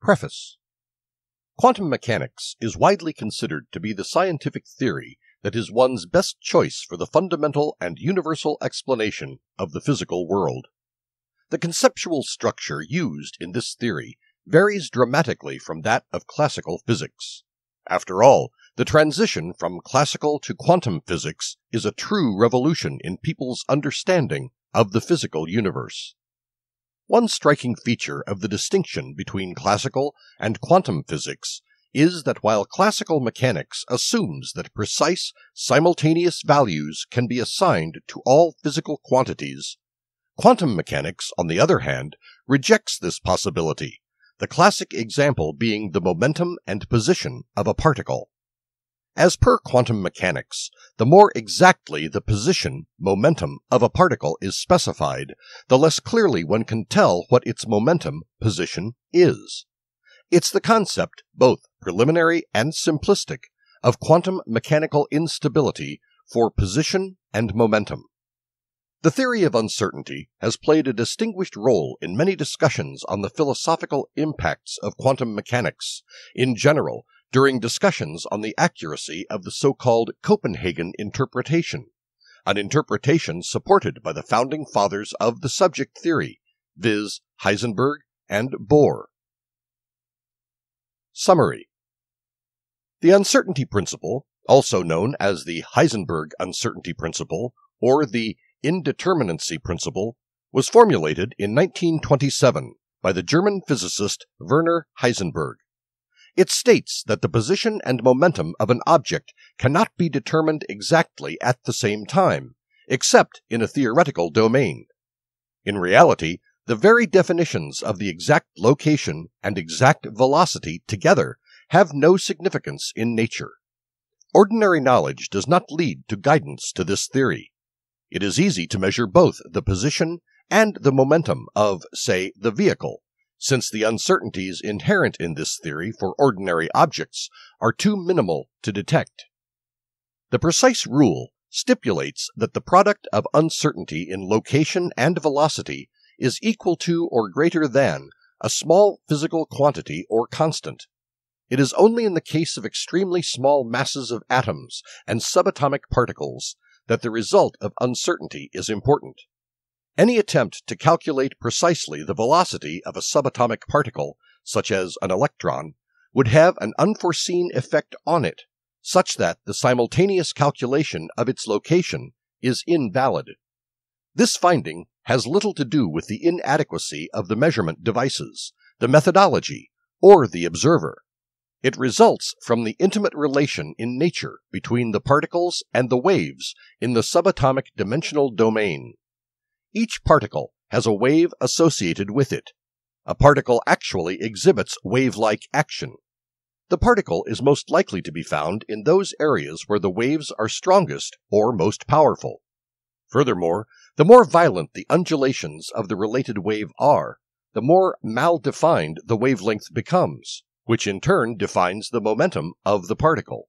Preface Quantum mechanics is widely considered to be the scientific theory that is one's best choice for the fundamental and universal explanation of the physical world. The conceptual structure used in this theory varies dramatically from that of classical physics. After all, the transition from classical to quantum physics is a true revolution in people's understanding of the physical universe. One striking feature of the distinction between classical and quantum physics is that while classical mechanics assumes that precise, simultaneous values can be assigned to all physical quantities, quantum mechanics, on the other hand, rejects this possibility, the classic example being the momentum and position of a particle. As per quantum mechanics, the more exactly the position, momentum, of a particle is specified, the less clearly one can tell what its momentum, position, is. It's the concept, both preliminary and simplistic, of quantum mechanical instability for position and momentum. The theory of uncertainty has played a distinguished role in many discussions on the philosophical impacts of quantum mechanics in general during discussions on the accuracy of the so called Copenhagen interpretation, an interpretation supported by the founding fathers of the subject theory, viz., Heisenberg and Bohr. Summary The uncertainty principle, also known as the Heisenberg uncertainty principle or the indeterminacy principle, was formulated in 1927 by the German physicist Werner Heisenberg. It states that the position and momentum of an object cannot be determined exactly at the same time, except in a theoretical domain. In reality, the very definitions of the exact location and exact velocity together have no significance in nature. Ordinary knowledge does not lead to guidance to this theory. It is easy to measure both the position and the momentum of, say, the vehicle, since the uncertainties inherent in this theory for ordinary objects are too minimal to detect. The precise rule stipulates that the product of uncertainty in location and velocity is equal to or greater than a small physical quantity or constant. It is only in the case of extremely small masses of atoms and subatomic particles that the result of uncertainty is important. Any attempt to calculate precisely the velocity of a subatomic particle, such as an electron, would have an unforeseen effect on it, such that the simultaneous calculation of its location is invalid. This finding has little to do with the inadequacy of the measurement devices, the methodology, or the observer. It results from the intimate relation in nature between the particles and the waves in the subatomic dimensional domain. Each particle has a wave associated with it. A particle actually exhibits wave-like action. The particle is most likely to be found in those areas where the waves are strongest or most powerful. Furthermore, the more violent the undulations of the related wave are, the more mal-defined the wavelength becomes, which in turn defines the momentum of the particle.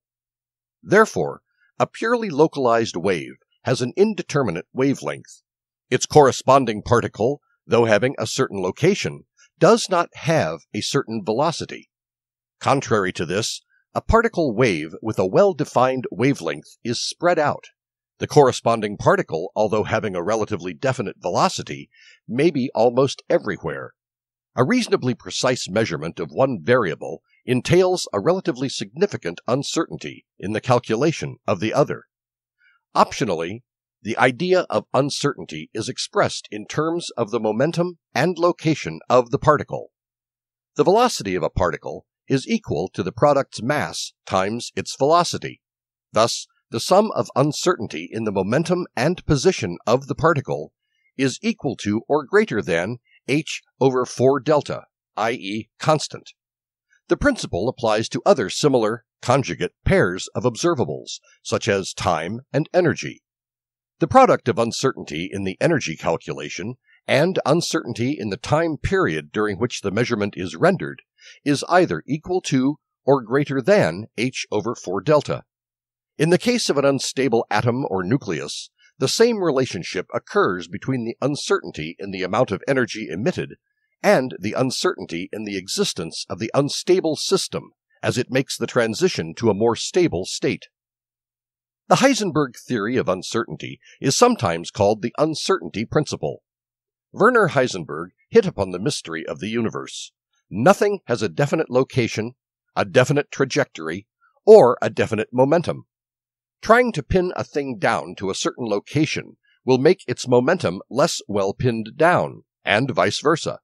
Therefore, a purely localized wave has an indeterminate wavelength, its corresponding particle, though having a certain location, does not have a certain velocity. Contrary to this, a particle wave with a well defined wavelength is spread out. The corresponding particle, although having a relatively definite velocity, may be almost everywhere. A reasonably precise measurement of one variable entails a relatively significant uncertainty in the calculation of the other. Optionally, the idea of uncertainty is expressed in terms of the momentum and location of the particle. The velocity of a particle is equal to the product's mass times its velocity. Thus, the sum of uncertainty in the momentum and position of the particle is equal to or greater than h over 4 delta, i.e., constant. The principle applies to other similar conjugate pairs of observables, such as time and energy. The product of uncertainty in the energy calculation and uncertainty in the time period during which the measurement is rendered is either equal to or greater than h over 4 delta. In the case of an unstable atom or nucleus, the same relationship occurs between the uncertainty in the amount of energy emitted and the uncertainty in the existence of the unstable system as it makes the transition to a more stable state. The Heisenberg theory of uncertainty is sometimes called the uncertainty principle. Werner Heisenberg hit upon the mystery of the universe. Nothing has a definite location, a definite trajectory, or a definite momentum. Trying to pin a thing down to a certain location will make its momentum less well pinned down, and vice versa.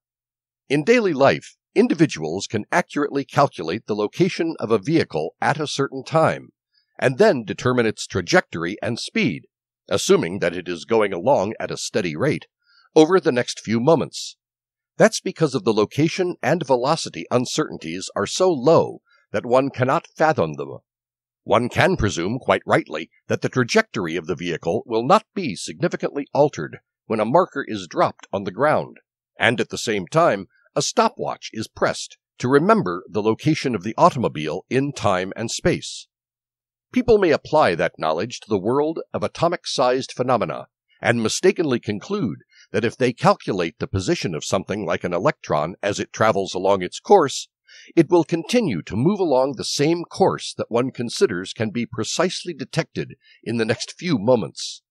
In daily life, individuals can accurately calculate the location of a vehicle at a certain time, and then determine its trajectory and speed, assuming that it is going along at a steady rate, over the next few moments. That's because of the location and velocity uncertainties are so low that one cannot fathom them. One can presume quite rightly that the trajectory of the vehicle will not be significantly altered when a marker is dropped on the ground, and at the same time a stopwatch is pressed to remember the location of the automobile in time and space. People may apply that knowledge to the world of atomic sized phenomena and mistakenly conclude that if they calculate the position of something like an electron as it travels along its course, it will continue to move along the same course that one considers can be precisely detected in the next few moments.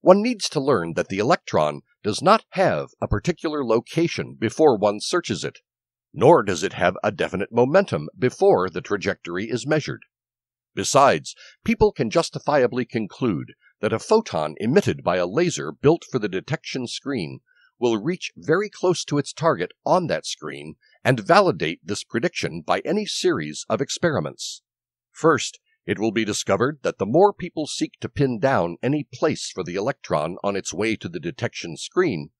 One needs to learn that the electron does not have a particular location before one searches it, nor does it have a definite momentum before the trajectory is measured. Besides, people can justifiably conclude that a photon emitted by a laser built for the detection screen will reach very close to its target on that screen and validate this prediction by any series of experiments. First, it will be discovered that the more people seek to pin down any place for the electron on its way to the detection screen,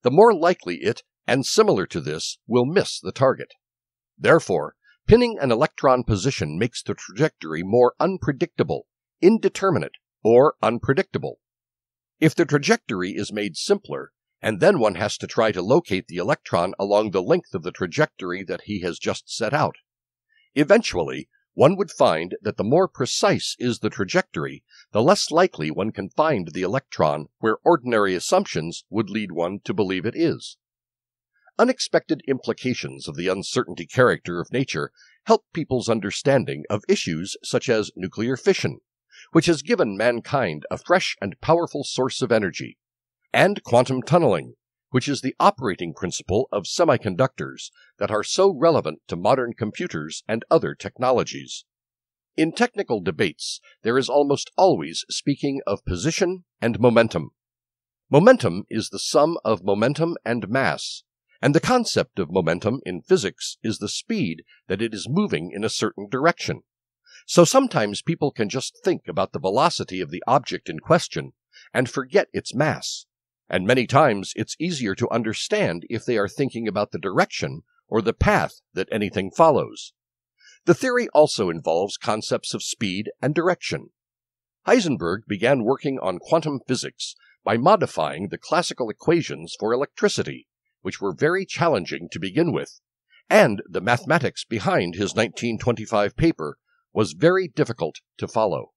the more likely it, and similar to this, will miss the target. Therefore, pinning an electron position makes the trajectory more unpredictable, indeterminate, or unpredictable. If the trajectory is made simpler, and then one has to try to locate the electron along the length of the trajectory that he has just set out. Eventually, one would find that the more precise is the trajectory, the less likely one can find the electron where ordinary assumptions would lead one to believe it is. Unexpected implications of the uncertainty character of nature help people's understanding of issues such as nuclear fission, which has given mankind a fresh and powerful source of energy, and quantum tunneling, which is the operating principle of semiconductors that are so relevant to modern computers and other technologies. In technical debates, there is almost always speaking of position and momentum. Momentum is the sum of momentum and mass, and the concept of momentum in physics is the speed that it is moving in a certain direction. So sometimes people can just think about the velocity of the object in question and forget its mass and many times it's easier to understand if they are thinking about the direction or the path that anything follows. The theory also involves concepts of speed and direction. Heisenberg began working on quantum physics by modifying the classical equations for electricity, which were very challenging to begin with, and the mathematics behind his 1925 paper was very difficult to follow.